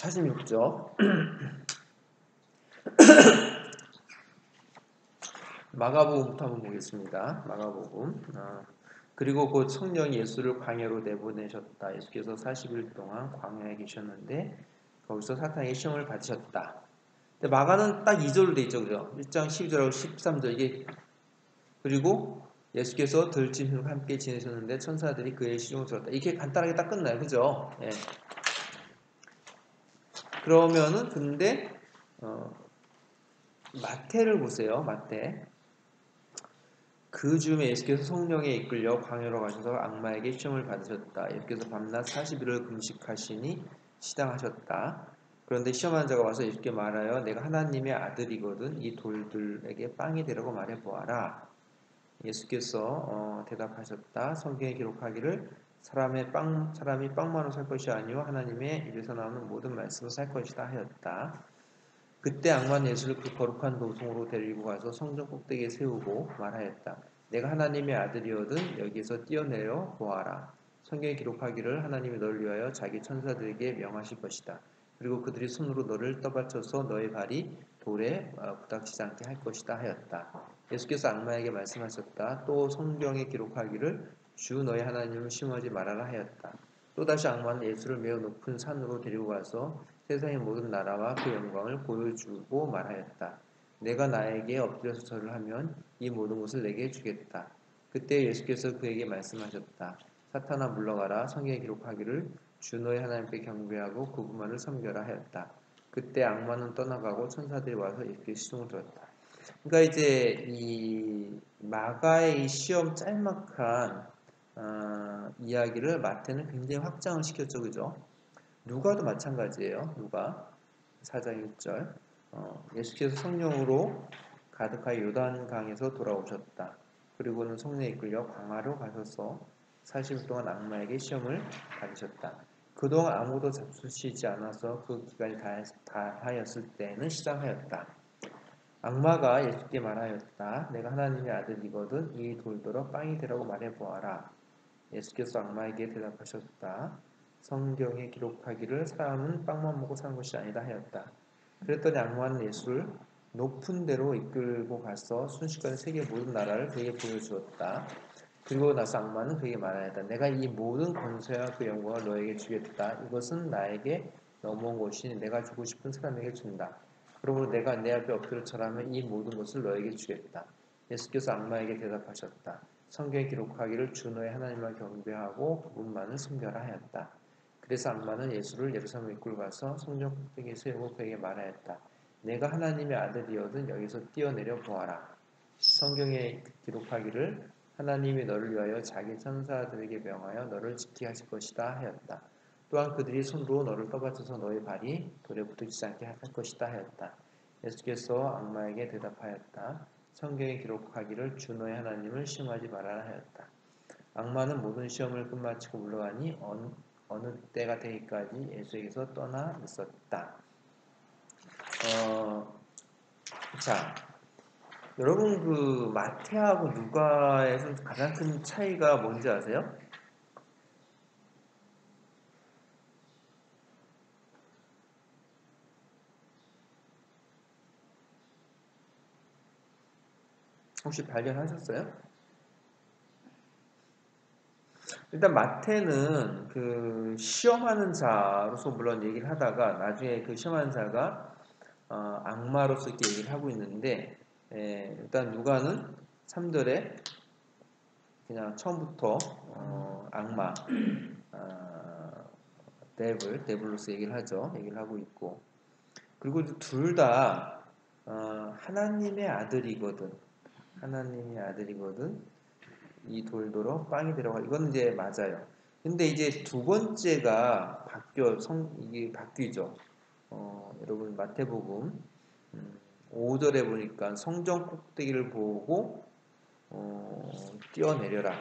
46쪽 마가복음부터 한번 보겠습니다. 마가복음 어, 그리고 곧 성령 예수를 광야로 내보내셨다. 예수께서 40일 동안 광야에 계셨는데 거기서 사탄에게 시험을 받으셨다. 근데 마가는 딱 2절로 돼 있죠. 그죠? 1장 12절하고 13절 이게 그리고 예수께서 들짐승과 함께 지내셨는데 천사들이 그의 시종을 들었다. 이렇게 간단하게 딱 끝나요. 그죠? 예. 그러면은 근데 어, 마태를 보세요. 마태. 그 즈음에 예수께서 성령에 이끌려 광야로 가셔서 악마에게 시험을 받으셨다. 예수께서 밤낮 40일을 금식하시니 시당하셨다. 그런데 시험한 자가 와서 예수께 말하여 내가 하나님의 아들이거든 이 돌들에게 빵이 되라고 말해 보아라. 예수께서 어, 대답하셨다. 성경에 기록하기를 사람의 빵 사람이 빵만으로 살 것이 아니요 하나님의 입에서 나오는 모든 말씀으로 살 것이다 하였다. 그때 악마는 예수를 그 거룩한 노송으로 데리고 가서 성전 꼭대기에 세우고 말하였다. 내가 하나님의 아들이거든 여기서 뛰어내려 보아라. 성경에 기록하기를 하나님이 너를 위하여 자기 천사들에게 명하실 것이다. 그리고 그들이 손으로 너를 떠받쳐서 너의 발이 돌에 어, 부닥치지 않게 할 것이다 하였다. 예수께서 악마에게 말씀하셨다. 또 성경에 기록하기를 주 너의 하나님을 심하지 말아라 하였다. 또다시 악마는 예수를 매우 높은 산으로 데리고 가서 세상의 모든 나라와 그 영광을 보여주고 말하였다. 내가 나에게 엎드려서 절을 하면 이 모든 것을 내게 주겠다. 그때 예수께서 그에게 말씀하셨다. 사탄아 물러가라 성경에 기록하기를 주 너의 하나님께 경배하고 그분만을 섬겨라 하였다. 그때 악마는 떠나가고 천사들이 와서 이렇게 시동을 들었다. 그러니까 이제 이 마가의 이 시험 짤막한 어, 이야기를 마태는 굉장히 확장을 시켰죠, 그죠? 누가도 마찬가지예요. 누가 4장 1절 어, 예수께서 성령으로 가득하여 요단강에서 돌아오셨다. 그리고는 성령에 이끌려 광화로 가셔서 40일 동안 악마에게 시험을 받으셨다. 그동안 아무도 잡수시지 않아서 그 기간이 다, 다 하였을 때는 시작하였다. 악마가 예수께 말하였다. 내가 하나님의 아들이거든 이 돌더러 빵이 되라고 말해보아라. 예수께서 악마에게 대답하셨다. 성경에 기록하기를 사람은 빵만 먹고 사는 것이 아니다 하였다. 그랬더니 악마는 예수를 높은 데로 이끌고 가서 순식간에 세계 모든 나라를 그에게 보여주었다. 그리고 나서 악마는 그에게 말하였다. 내가 이 모든 권세와 그 영광을 너에게 주겠다. 이것은 나에게 넘어온 것이니 내가 주고 싶은 사람에게 준다. 그러므로 내가 내 앞에 엎드려 절하면 이 모든 것을 너에게 주겠다. 예수께서 악마에게 대답하셨다. 성경에 기록하기를 주 너의 하나님을 경배하고 그분만을 숨겨라 하였다. 그래서 악마는 예수를 예루살렘에 이끌고 가서 성전 꼭대기에 세우고 그에게 말하였다. 내가 하나님의 아들이거든 여기서 뛰어내려 보아라. 성경에 기록하기를 하나님이 너를 위하여 자기 천사들에게 명하여 너를 지키게 하실 것이다 하였다. 또한 그들이 손으로 너를 떠받쳐서 너의 발이 돌에 붙이지 않게 할 것이다 하였다. 예수께서 악마에게 대답하였다. 성경에 기록하기를 주 너의 하나님을 시험하지 말아라 하였다. 악마는 모든 시험을 끝마치고 물러가니 어느, 어느 때가 되기까지 예수에게서 떠나 있었다. 어, 자, 여러분 그 마태하고 누가에서 가장 큰 차이가 뭔지 아세요? 혹시 발견하셨어요? 일단 마태는 그 시험하는 자로서 물론 얘기를 하다가 나중에 그 시험하는 자가 어, 악마로서 이렇게 얘기를 하고 있는데 예, 일단 누가는 3절에 그냥 처음부터 어, 악마 어, 데블 데블로서 얘기를 하죠. 얘기를 하고 있고. 그리고 둘다 어, 하나님의 아들이거든 하나님의 아들이거든 이 돌도로 빵이 들어가 이건 이제 맞아요. 근데 이제 두 번째가 바뀌어 성 이게 바뀌죠. 어, 여러분 마태복음 음, 5절에 보니까 성전 꼭대기를 보고 어, 뛰어내려라.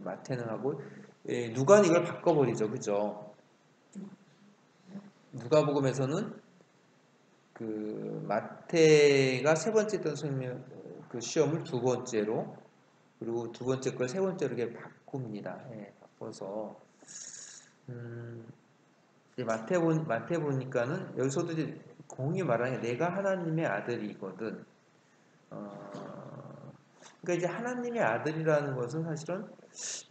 마태는 하고 예, 누가 이걸 바꿔버리죠, 그죠? 누가복음에서는 그 마태가 세 번째 했던 성명 그 시험을 두 번째로 그리고 두 번째 걸 세 번째로 이렇게 바꿉니다. 예, 바꿔서 음, 이제 마태 보 마태 보니까는 여기서도 이제 공이 말하는 게 내가 하나님의 아들이거든. 어, 그러니까 이제 하나님의 아들이라는 것은 사실은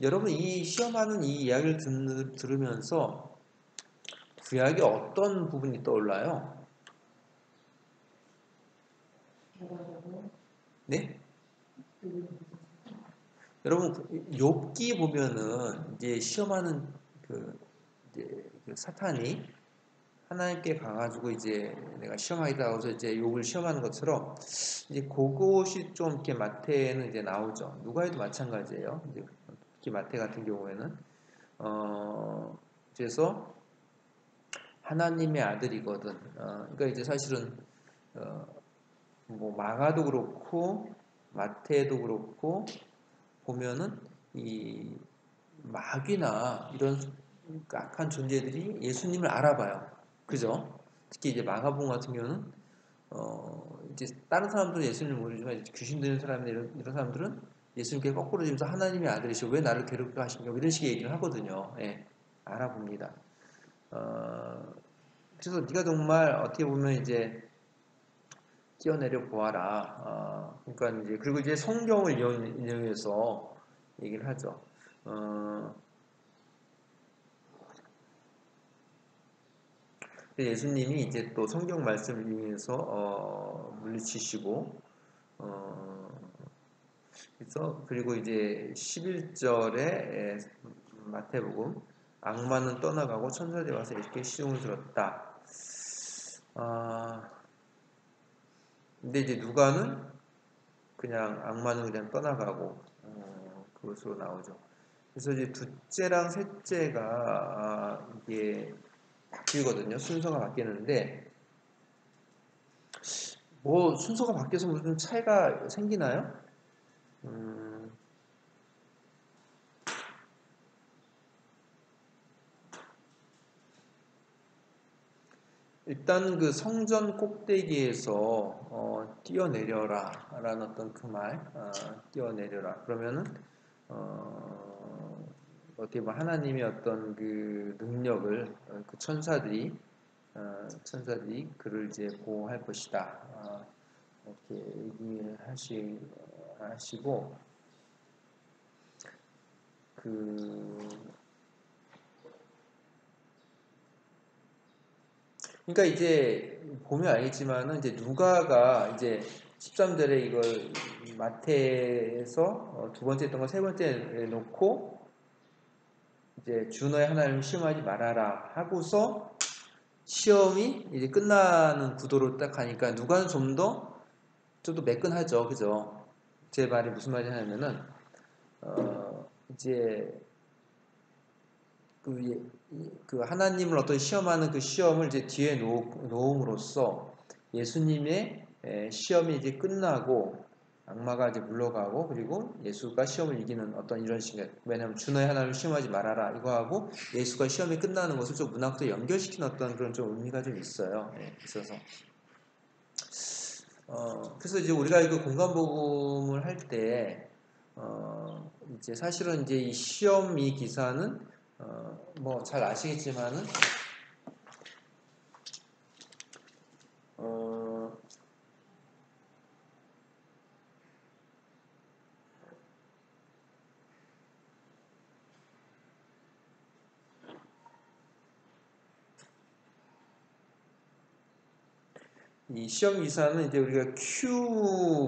여러분 이 시험하는 이 이야기를 듣, 들으면서 구약의 어떤 부분이 떠올라요? 네? 여러분 욥기 보면은 이제 시험하는 그, 이제 그 사탄이 하나님께 가가지고 이제 내가 시험하겠다 고서 이제 욥을 시험하는 것처럼 이제 그것이 좀 이렇게 마태에는 이제 나오죠. 누가에도 마찬가지예요. 이제 특히 마태 같은 경우에는 어 그래서 하나님의 아들이거든. 어, 그러니까 이제 사실은 어, 뭐 마가도 그렇고 마태도 그렇고 보면은 이 마귀나 이런 악한 존재들이 예수님을 알아봐요. 그죠? 특히 이제 마가복음 같은 경우는 어 이제 다른 사람들은 예수님을 모르지만 귀신 들린 사람들 이런, 이런 사람들은 예수님께 거꾸로 지면서 하나님의 아들이시고 왜 나를 괴롭게 하십니까? 이런 식의 얘기를 하거든요. 예, 알아봅니다. 어, 그래서 네가 정말 어떻게 보면 이제 뛰어내려 보아라. 어, 그러니까 이제 그리고 이제 성경을 이용해서 얘기를 하죠. 어, 예수님이 이제 또 성경 말씀을 이용해서 어, 물리치시고 어, 그래서 그리고 이제 11절에 마태복음 악마는 떠나가고 천사들이 와서 이렇게 시종을 들었다. 아, 근데 이제 누가는 그냥 악마는 그냥 떠나가고 어, 그것으로 나오죠. 그래서 이제 둘째랑 셋째가 아, 이게 바뀌거든요. 순서가 바뀌는데 뭐 순서가 바뀌어서 무슨 차이가 생기나요? 음, 일단 그 성전 꼭대기에서 어, 뛰어내려라 라는 어떤 그 말, 어, 뛰어내려라. 그러면은 어, 어떻게 보면 하나님의 어떤 그 능력을 어, 그 천사들이 어, 천사들이 그를 이제 보호할 것이다. 어, 이렇게 얘기하시 하시고 그 그러니까 이제 보면 알겠지만은 이제 누가가 이제 13절에 이걸 마태에서 어, 두 번째 했던 거세 번째 놓고 이제 준너의 하나님 시험하지 말아라 하고서 시험이 이제 끝나는 구도로 딱 가니까 누가는 좀 더 좀 더 매끈하죠, 그죠? 제 말이 무슨 말이냐면은 어 이제 그, 예, 그 하나님을 어떤 시험하는 그 시험을 이제 뒤에 놓음으로써 예수님의 시험이 이제 끝나고 악마가 이제 물러가고 그리고 예수가 시험을 이기는 어떤 이런 식의 왜냐하면 주너의 하나님을 시험하지 말아라 이거하고 예수가 시험이 끝나는 것을 좀 문학도 연결시킨 어떤 그런 좀 의미가 좀 있어요. 예, 있어서 어, 그래서 이제 우리가 이거 공간 복음을 할때 어, 이제 사실은 이제 이 시험 이 기사는 어, 뭐 잘 아시겠지만은 어, 이 시험 기사는 이제 우리가 Q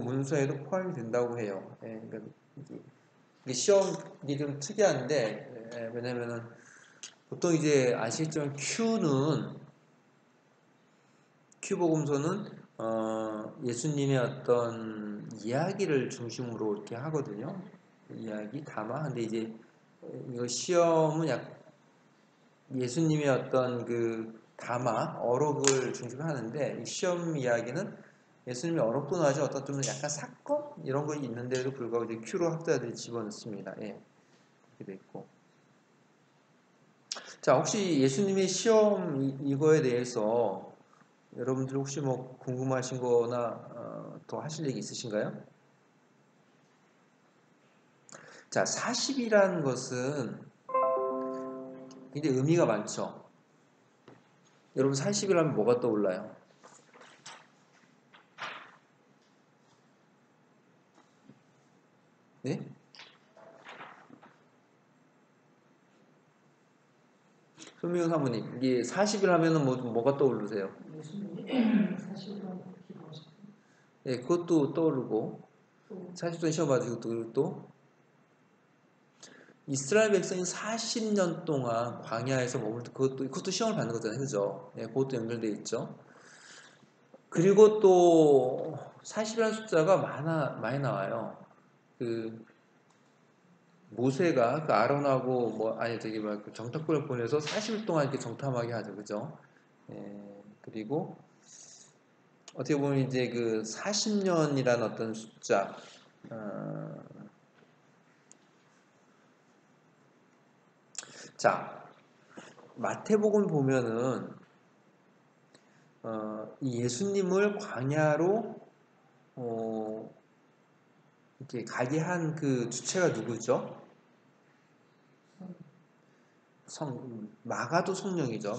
문서에도 포함이 된다고 해요. 예, 그러니까 시험이 좀 특이한데 예, 왜냐면은 보통 이제 아시겠지만 Q는 Q 복음서는 어, 예수님의 어떤 이야기를 중심으로 이렇게 하거든요. 이야기 담아. 근데 이제 이거 시험은 약 예수님의 어떤 그 담아 어록을 중심으로 하는데 이 시험 이야기는 예수님의 어록도 나지 어떤 좀 약간 사건 이런 거 있는데도 불구하고 이제 Q로 학자들이 집어넣습니다. 예. 이렇게 돼 있고. 자, 혹시 예수님의 시험 이거에 대해서 여러분들 혹시 뭐 궁금하신 거나 어, 더 하실 얘기 있으신가요? 자, 40이라는 것은 굉장히 의미가 많죠. 여러분 40일 하면 뭐가 떠올라요? 네? 손미경 사모님, 이게 40일 하면은 뭐, 뭐가 떠오르세요? 예, 그것도 떠오르고, 또 40년 시험 봐가지고 또, 또 이스라엘 백성이 40년 동안 광야에서 머물 때 그것도 그것도 시험을 받는 거잖아요, 그죠? 예, 그것도 연결돼 있죠. 그리고 또 40이라는 숫자가 많아 많이 나와요. 그 모세가 그 아론하고 뭐 아니 저기 뭐그 정탐꾼을 보내서 40일 동안 이렇게 정탐하게 하죠, 그죠? 예, 그리고 어떻게 보면 이제 그 40년이라는 어떤 숫자, 어, 자 마태복음 보면은 어, 이 예수님을 광야로 어, 이렇게 가게 한 그 주체가 누구죠? 성 마가도 성령이죠.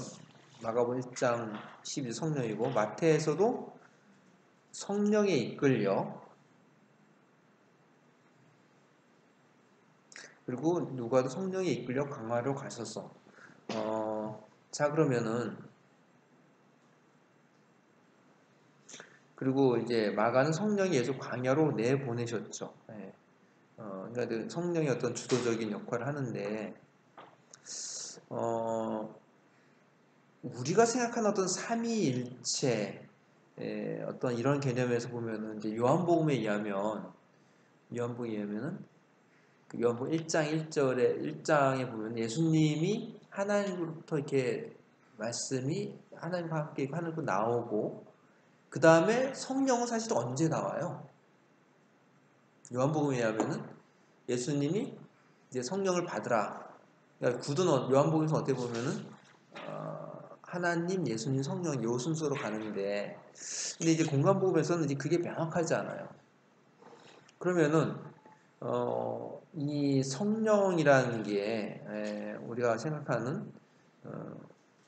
마가복음 1장 12 성령이고 마태에서도 성령에 이끌려 그리고 누가도 성령에 이끌려 강화로 가셨어. 어, 자 그러면은 그리고 이제 마가는 성령이 예수 광야로 내 보내셨죠. 예. 어, 그러니까 그 성령이 어떤 주도적인 역할을 하는데 어, 우리가 생각하는 어떤 삼위일체 에, 어떤 이런 개념에서 보면은 이제 요한복음에 의하면 요한복음에 의하면은 그 요한복음 1장 1절에 1장에 보면 예수님이 하나님으로부터 이렇게 말씀이 하나님과 함께 하늘로 나오고 그 다음에 성령은 사실 언제 나와요? 요한복음에 의하면은 예수님이 이제 성령을 받으라. 그러니까 굳은 요한복음에서 어떻게 보면은 어, 하나님, 예수님, 성령 요 순서로 가는데 근데 이제 공관복음에서는 이제 그게 명확하지 않아요. 그러면은 어, 이 성령이라는 게 에, 우리가 생각하는 어,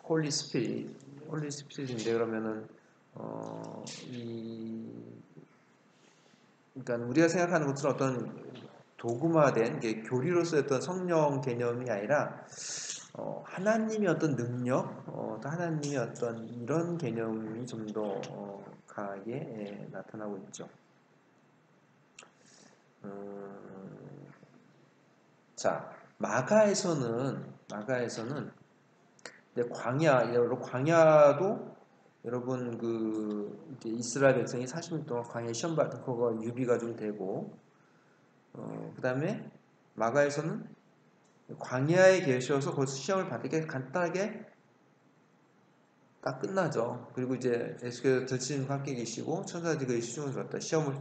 Holy Spirit, Holy Spirit인데 그러면은 어, 이 그러니까 우리가 생각하는 것처럼 어떤 도구화된 게 교리로서의 어떤 성령 개념이 아니라 어, 하나님의 어떤 능력, 어, 또 하나님의 어떤 이런 개념이 좀더 어, 강하게 예, 나타나고 있죠. 음, 자 마가에서는 마가에서는 광야 여러 광야도 여러분 그 이스라엘 백성이 40년 동안 광야 시험 받은 거가 유비가 좀 되고 어, 그 다음에 마가에서는 광야에 계셔서 거기서 시험을 받게 간단하게 딱 끝나죠. 그리고 이제 예수께서 들치는 함께 계시고 천사들이 시중을 받다 시험을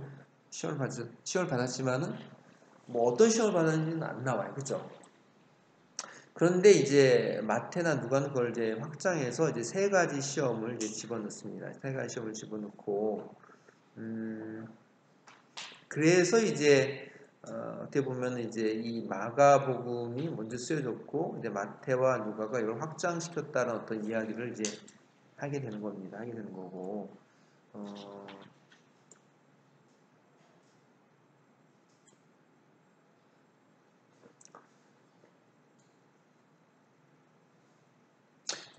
시험을 받 시험을 받았지만은 뭐 어떤 시험을 받았는지는 안 나와요. 그죠? 그런데 이제 마태나 누가는 그걸 이제 확장해서 이제 세 가지 시험을 이제 집어넣습니다. 세 가지 시험을 집어넣고 음 그래서 이제 어, 어떻게 보면 이제 이 마가복음이 먼저 쓰여졌고 이제 마태와 누가가 이걸 확장시켰다는 어떤 이야기를 이제 하게 되는 겁니다. 하게 되는 거고 어,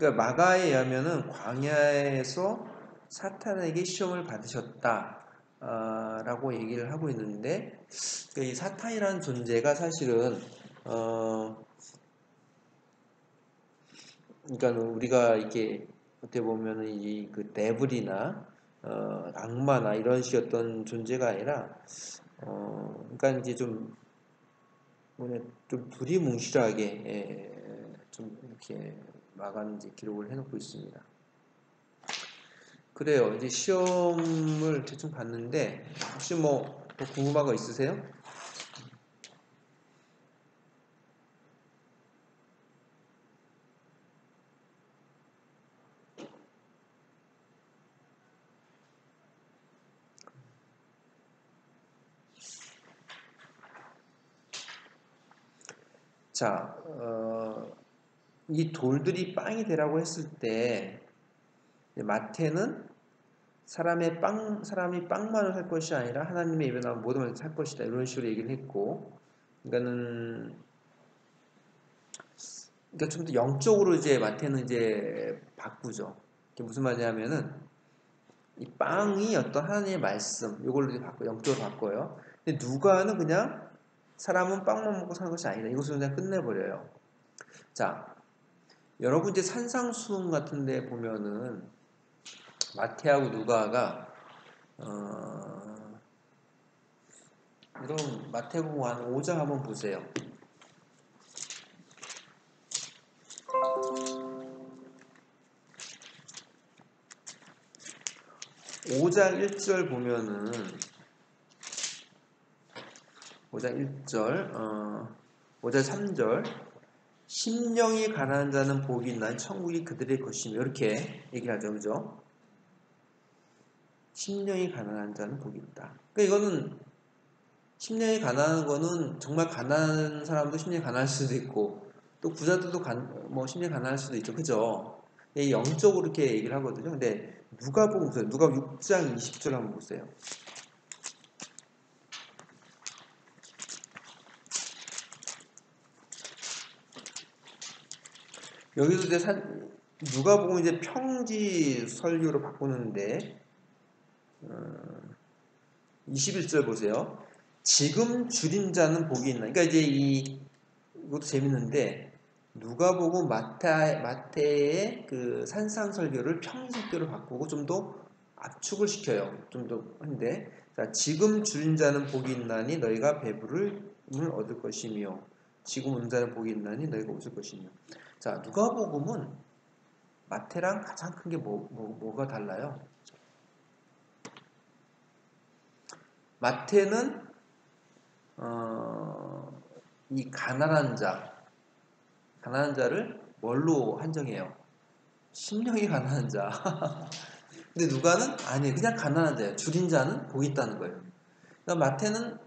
그러니까 마가에 의하면은 광야에서 사탄에게 시험을 받으셨다라고 얘기를 하고 있는데 그러니까 이 사탄이라는 존재가 사실은 어 그러니까 우리가 이렇게 어떻게 보면은 이그 데블이나 어, 악마나 이런 식이었던 존재가 아니라 어 그러니까 이제 좀 뭐냐 좀 두리뭉실하게 예, 좀 이렇게 마감 이제 기록을 해놓고 있습니다. 그래요. 이제 시험을 대충 봤는데 혹시 뭐 궁금한 거 있으세요? 자, 어, 이 돌들이 빵이 되라고 했을 때 마태는 사람의 빵 사람이 빵만을 살 것이 아니라 하나님의 입에 나온 모든 것을 살 것이다 이런 식으로 얘기를 했고, 그러니까는 그러니까 좀 더 영적으로 이제 마태는 이제 바꾸죠. 이게 무슨 말이냐면은 이 빵이 어떤 하나님의 말씀 이걸로 바꿔 영적으로 바꿔요. 근데 누가는 그냥 사람은 빵만 먹고 사는 것이 아니다. 이것을 그냥 끝내버려요. 자, 여러분 이제 산상수훈 같은 데 보면은 마태하고 누가가 어, 이런 마태복음 한 5장 한번 보세요. 5장 1절 보면은 5장 1절 어, 5장 3절 심령이 가난한 자는 복이 있나 천국이 그들의 것이며. 이렇게 얘기하죠. 그죠? 심령이 가난한 자는 복이 있다. 그러니까 이거는 심령이 가난한 거는 정말 가난한 사람도 심령이 가난할 수도 있고 또 부자들도 간, 뭐 심령이 가난할 수도 있죠. 그죠? 영적으로 이렇게 얘기를 하거든요. 근데 누가 보고 보세요. 누가 6장 20절 한번 보세요. 여기도 이제 산, 누가 보고 이제 평지 설교로 바꾸는데 어, 21절 보세요. 지금 줄인 자는 복이 있나? 그러니까 이제 이 이것도 재밌는데 누가 보고 마태, 마태의 그 산상 설교를 평설교로 바꾸고 좀 더 압축을 시켜요. 좀 더 한데 자 지금 줄인 자는 복이 있나니 너희가 배부를 얻을 것이며 지금 온 자는 복이 있나니 너희가 웃을 것이며 자 누가복음은 마태랑 가장 큰 게 뭐, 뭐, 뭐가 달라요? 마태는 어, 이 가난한 자 가난한 자를 뭘로 한정해요? 심령이 가난한 자. 근데 누가는 아니에요. 그냥 가난한 자예요. 줄인 자는 복이 있다는 거예요. 그러니까 마태는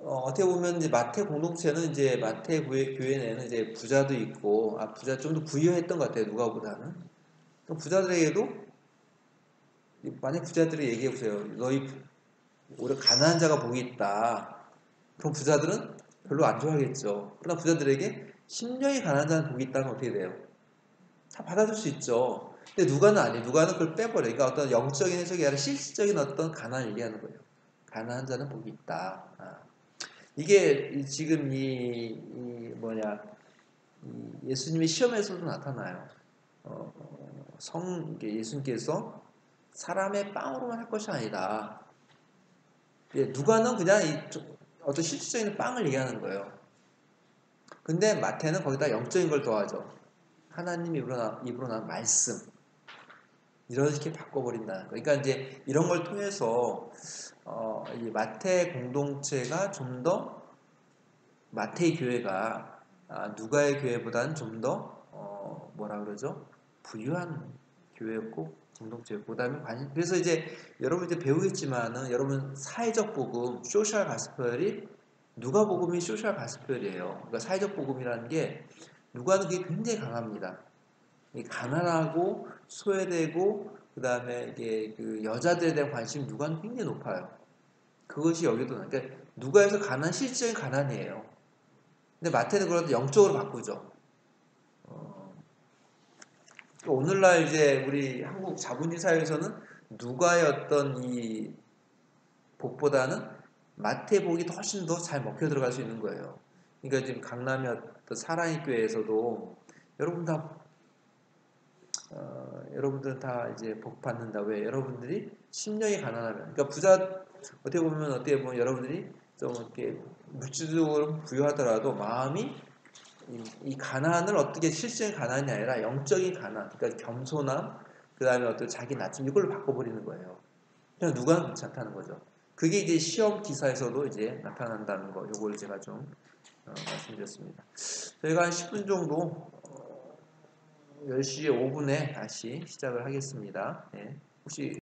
어, 떻게 보면 이제 마태 공동체는 이제 마태 교회, 교회 내는 이제 부자도 있고 아 부자 좀 더 부유했던 것 같아요. 누가보다는. 부자들에게도 만약 부자들이 얘기해 보세요. 너희 오히려 가난한 자가 복이 있다. 그럼 부자들은 별로 안 좋아하겠죠. 그러나 부자들에게 심령이 가난한 자는 복이 있다면 어떻게 돼요? 다 받아줄 수 있죠. 근데 누가는 아니에요. 누가는 그걸 빼버려요. 그러니까 어떤 영적인 해석이 아니라 실질적인 어떤 가난을 얘기하는 거예요. 가난한 자는 복이 있다. 아. 이게 지금 이, 이 뭐냐 이 예수님의 시험에서도 나타나요. 어, 성 예수님께서 사람의 빵으로만 할 것이 아니다. 예, 누가는 그냥 이, 어떤 실질적인 빵을 얘기하는 거예요. 근데 마태는 거기다 영적인 걸 더하죠. 하나님 입으로 나, 입으로 난 말씀. 이렇게 바꿔버린다는 거. 그러니까 이제 이런 걸 통해서 어, 이 마태 공동체가 좀 더 마태의 교회가 아, 누가의 교회보다는 좀더 어, 뭐라 그러죠? 부유한 교회였고 공동체였고 그다음에 관심 그래서 이제 여러분 이제 배우겠지만은 여러분 사회적 복음, social gospel이 누가 복음이 social gospel이에요. 그러니까 사회적 복음이라는 게 누가는 그게 굉장히 강합니다. 가난하고 소외되고 그 다음에 이게 그 여자들에 대한 관심이 누가는 굉장히 높아요. 그것이 여기도 그러니까 누가에서 가난 실질적인 가난이에요. 근데 마태는 그래도 영적으로 바꾸죠. 어, 오늘날 이제 우리 한국 자본주의 사회에서는 어떤 이 복보다는 마태복이 훨씬 더 잘 먹혀 들어갈 수 있는 거예요. 그러니까 지금 강남의 어떤 사랑의 교회에서도 여러분 다 어, 여러분들은 다 이제 복 받는다. 왜? 여러분들이 심령이 가난하면. 그러니까 부자 어떻게 보면 어떻게 보면 여러분들이 좀 이렇게 물질적으로 부유하더라도 마음이 이, 이 가난을 어떻게 실질적인 가난이 아니라 영적인 가난, 그러니까 겸손함, 그 다음에 어떤 자기 낮춤 이걸로 바꿔버리는 거예요. 그냥 누가 괜찮다는 거죠. 그게 이제 시험 기사에서도 이제 나타난다는 거, 요걸 제가 좀 어, 말씀드렸습니다. 저희가 한 10분 정도 어, 10시 5분에 다시 시작을 하겠습니다. 네. 혹시